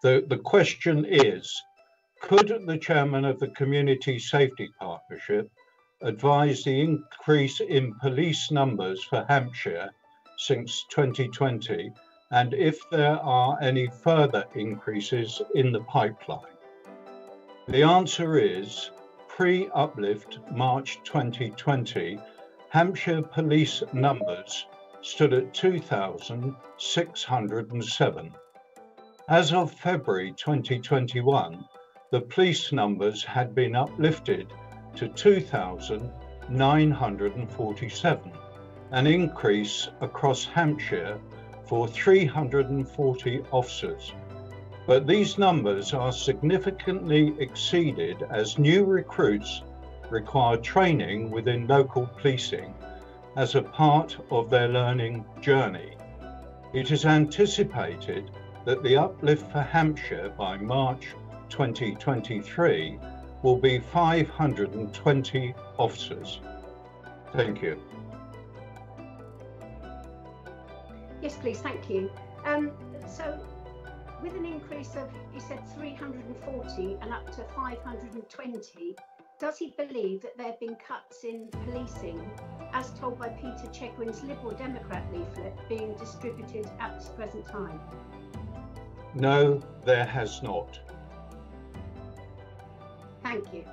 The, the question is, could the chairman of the Community Safety Partnership advise the increase in police numbers for Hampshire since 2020 and if there are any further increases in the pipeline? The answer is pre uplift March 2020, Hampshire police numbers stood at 2,607. As of February 2021, the police numbers had been uplifted to 2,947, an increase across Hampshire for 340 officers. But these numbers are significantly exceeded as new recruits require training within local policing as a part of their learning journey. It is anticipated that the uplift for Hampshire by March 2023 will be 520 officers. Thank you. Yes, please, thank you. Um, so, with an increase of, you said 340 and up to 520, does he believe that there have been cuts in policing, as told by Peter Chegwyn's Liberal Democrat leaflet being distributed at this present time? No, there has not. Thank you.